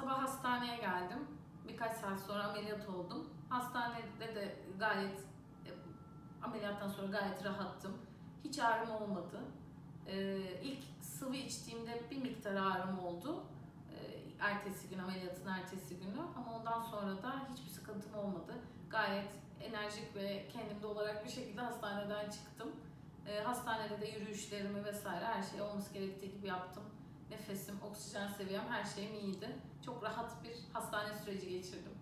Sabah hastaneye geldim. Birkaç saat sonra ameliyat oldum. Hastanede de gayet e, ameliyattan sonra gayet rahattım. Hiç ağrım olmadı. Ee, ilk sıvı içtiğimde bir miktar ağrım oldu. Ee, ertesi gün ameliyatın ertesi günü ama ondan sonra da hiçbir sıkıntım olmadı. Gayet enerjik ve kendimde olarak bir şekilde hastaneden çıktım. Ee, hastanede de yürüyüşlerimi vesaire her şey olması gerektiği gibi yaptım. Nefesim, oksijen seviyem her şeyim iyiydi. Çok rahat bir hastane süreci geçirdim.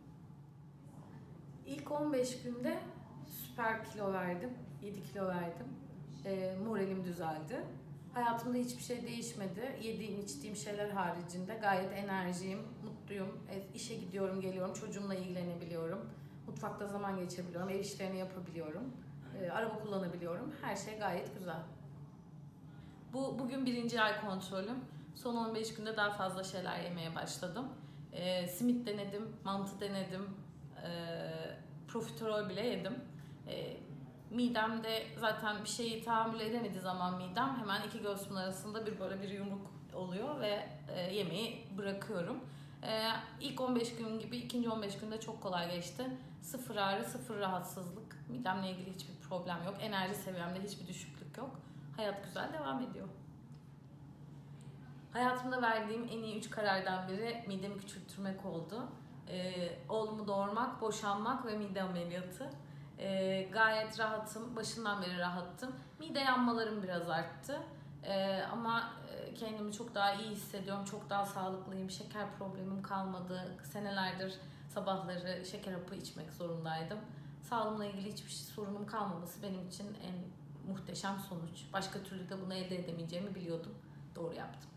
İlk 15 günde süper kilo verdim. 7 kilo verdim. E, moralim düzeldi. Hayatımda hiçbir şey değişmedi. Yediğim, içtiğim şeyler haricinde gayet enerjiyim, mutluyum. E, işe gidiyorum, geliyorum, çocuğumla ilgilenebiliyorum. Mutfakta zaman geçirebiliyorum, ev işlerini yapabiliyorum. E, araba kullanabiliyorum. Her şey gayet güzel. Bu bugün birinci ay kontrolüm. Son 15 günde daha fazla şeyler yemeye başladım. E, simit denedim, mantı denedim, e, profiterol bile yedim. E, midemde zaten bir şeyi tahammül edemediği zaman midem hemen iki göğsümün arasında bir böyle bir yumruk oluyor ve e, yemeği bırakıyorum. E, ilk 15 gün gibi ikinci 15 günde çok kolay geçti. Sıfır ağrı, sıfır rahatsızlık. Midemle ilgili hiçbir problem yok. Enerji seviyemde hiçbir düşüklük yok. Hayat güzel devam ediyor. Hayatımda verdiğim en iyi üç karardan biri midemi küçültürmek oldu. Ee, oğlumu doğurmak, boşanmak ve mide ameliyatı. Ee, gayet rahatım, başından beri rahattım. Mide yanmalarım biraz arttı. Ee, ama e, kendimi çok daha iyi hissediyorum, çok daha sağlıklıyım. Şeker problemim kalmadı. Senelerdir sabahları şeker hapı içmek zorundaydım. Sağlığımla ilgili hiçbir şey, sorunum kalmaması benim için en muhteşem sonuç. Başka türlü de bunu elde edemeyeceğimi biliyordum. Doğru yaptım.